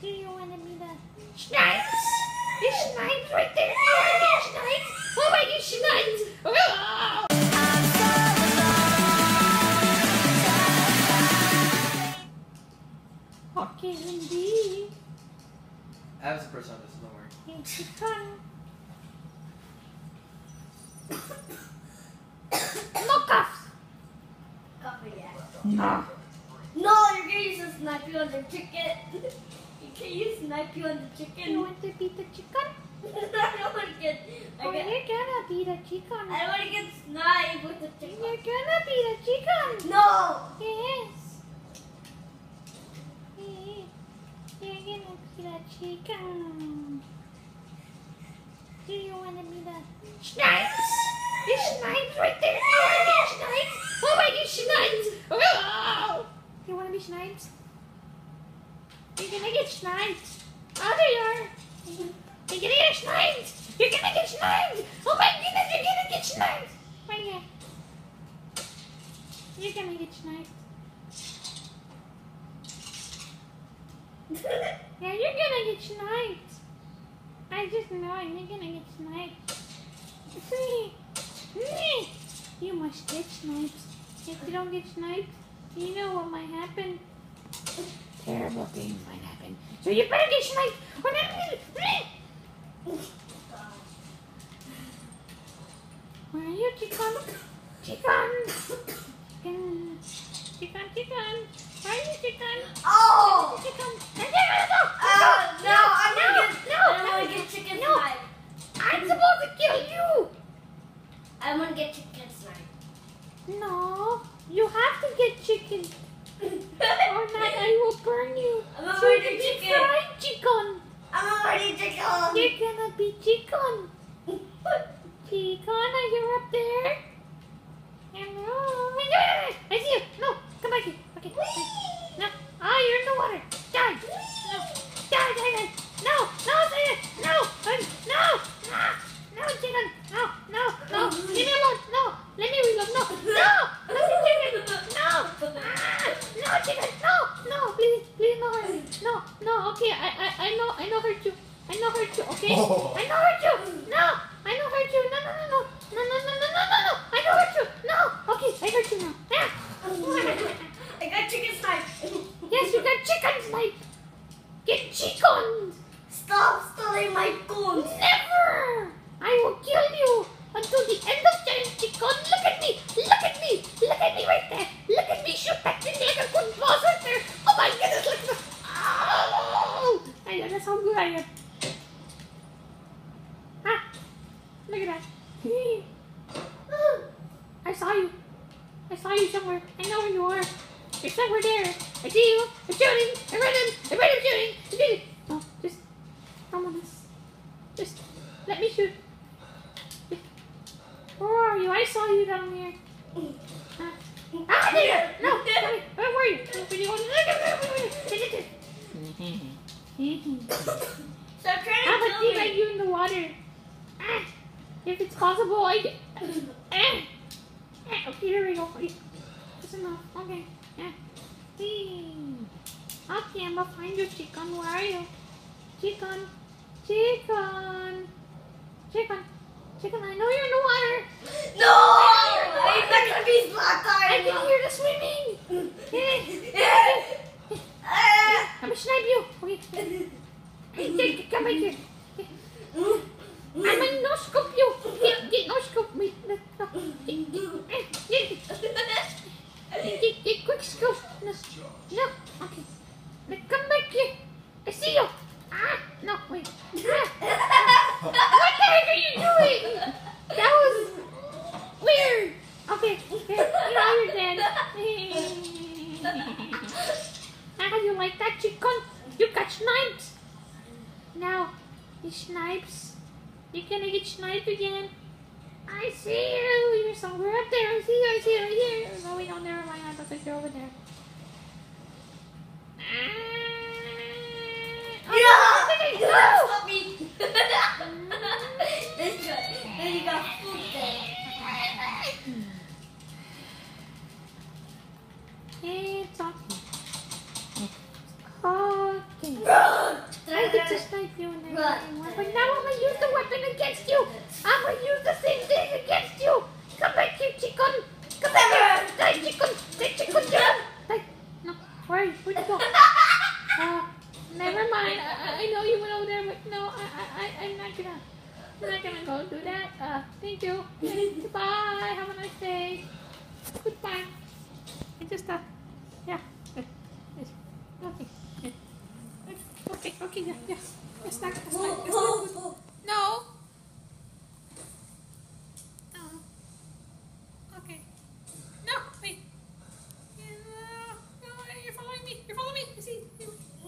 Do you want to meet a Schneitz? You Schneitz right there! Oh, you Oh, my, you Schneitz! Okay, I was the person on this, don't worry. You fun. no cuffs! Cover, yeah. No. No, you're getting some sniping on the ticket. chicken. you can't use on the chicken? You want to beat the chicken? I don't want to get. I, Oh, get, you're gonna beat a chicken. I want to get sniped with the chicken. You're gonna beat a chicken. No. Yes. Yes. You're gonna be the chicken. Do you want to be the snipes? There's snipes right there. You want to be snipes? Oh my gosh, snipes! Oh! You want to be snipes? You're gonna get sniped. Oh, there you are. You're gonna get sniped. You're gonna get sniped. Oh my goodness, you're gonna get sniped. Right here. You're gonna get sniped. Yeah, you're gonna get sniped. I just know it. You're gonna get sniped. you must get sniped. If you don't get sniped, you know what might happen. Terrible things might happen. So you better get sniped. Or not- Where are you, chicken? Chicken. Chicken. Chicken, chicken. Where are you, chicken? Oh. Chicken. No, no, no, Uh, no, I'm no, gonna get. no, I no, want to get chicken no. sniped. I'm supposed to kill you. I want to get chicken sniped. No, you have to get chicken, Oh, or not I will burn you. I'm So already you be chicken. fried chicken. I'm already chicken. You're gonna be chicken. Chicken, are you up there? Hello. I see you. grabs it. No, no, please, please no hurt me. No, no, okay, I, I, I know, I know hurt you. I know hurt you, okay? Oh. I know hurt you. No, I know hurt you. No, no, no, no. No, no, no, no, no, no, no. I know hurt you. No. Okay, I hurt you now. Yeah, I got chicken snipe. yes, you got chicken snipe. Get chicken. Bye. Water? Ah, if it's possible, I. Ah, ah, okay, here we go. That's enough. Okay. Yeah. Okay, I'm gonna find you, chicken. Where are you? Chicken. Chicken. Chicken. Chicken, I know you're in the water. No! I'm not gonna be I can hear the swimming. I'm gonna snipe you. Okay. Hey, come back here. I'm gonna no scoop you. Get, get no scoop me. No, no. Get, get, get, get, get quick scoop. No, no. Okay. Now come back here. I see you. Ah, no, wait. Ah. What the heck are you doing? That was weird. Okay, here, now you're dead. ah, you like that chicken? You got sniped. Now, you snipes. You're gonna get sniped again. I see you. You're somewhere up there. I see you. I see you right here. No, wait, no, never mind. I thought you're over there. Ah. Oh, No! no. Stop me! This guy. Then you got food there. It's okay. Okay. I could just snipe you and then but now I'm gonna use the weapon against you. I'm gonna use the same thing against you. Come back here, chicken. Come back here. Die, chicken. Die, chicken. Die. No, where? Where'd you go? Uh, never mind. I, I- know you went over there, but no, I, I, I- I'm not gonna. I'm not gonna go do that. Uh, thank you. Goodbye. Have a nice day. Goodbye. I just uh, yeah. uh, Okay. Okay. Yeah. Yeah. It's not. Not. It's not. No. No. Okay. No, wait. No, no, you're following me. You're following me. I see.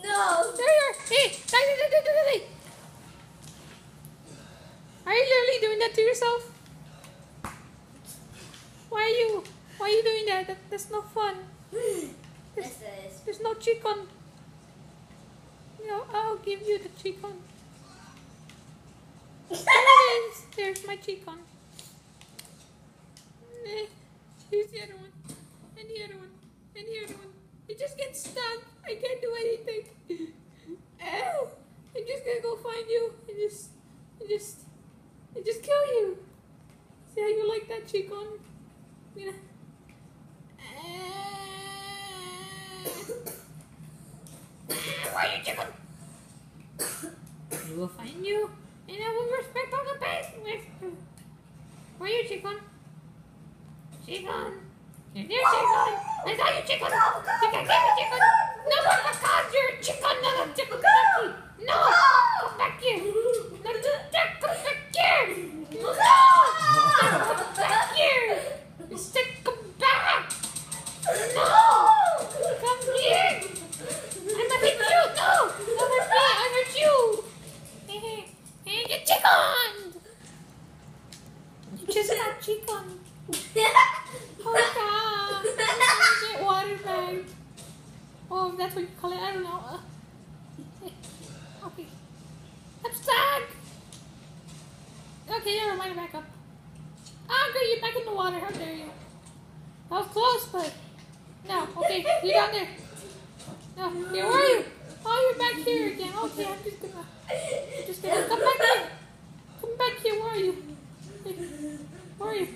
No! There you are. Hey, die, die, die, die, die, die. Are you literally doing that to yourself? Why are you? Why are you doing that? that that's not fun. This is. There's no chicken. No, I'll give you the chicken. There is. There's my chicken. Here's the other one. And the other one. And the other one. It just gets stuck. I can't do anything. Ow! I'm just gonna go find you and just, and just, and just kill you. See how you like that chicken? I'm gonna. Why you chicken? We will find you, and I will respect all the best. Where are you, chicken? Chicken. You're there, chicken. I saw you, chicken. Chicken, give me chicken. No, no, no, a chicken. No, no, chicken, here. No, come Got chicken. Oh God. Get water bag. Oh, if that's what you call it. I don't know. Okay. I'm stuck. Okay, never mind. Back up. Ah, good. You're back in the water. How dare you? That was close, but no. Okay, you're down there. No, here, where are you? Oh, you're back here again. Okay, I'm just gonna, I'm just gonna come back here. Come back here. Where are you? Where are you?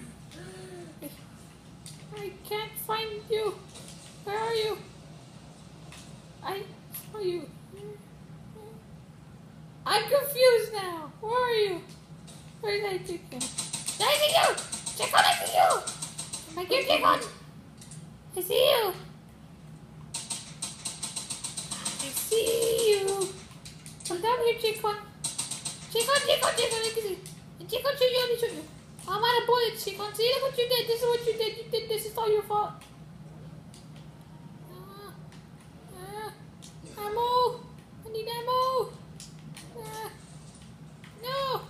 I can't find you. Where are you? I saw you. I'm confused now. Where are you? Where did I take you? I see you! Chicken, I see you! I can Chicken! I see you! I see you! Come down here, Chicken! Chicken, Chicken, Chicken, I can see. Chicken, shoot you, let me shoot you. I'm out of bullets, she see. Look what you did. This is what you did. You did this. It's all your fault. Uh, uh, ammo. I need ammo. Uh, no.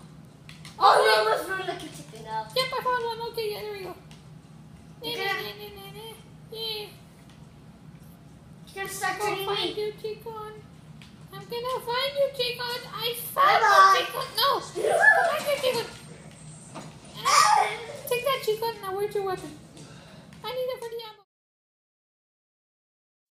Oh, oh no, let's run the kitchen now. Yep, I found one. Okay, yeah, there we go. Okay. Nah, nah, nah, nah, nah. Yeah. You're find you, Chicken. I'm gonna find you, Chicken. I found you, Chicken. No. Come back here, Chicken chicken. Now where's your weapon? I need it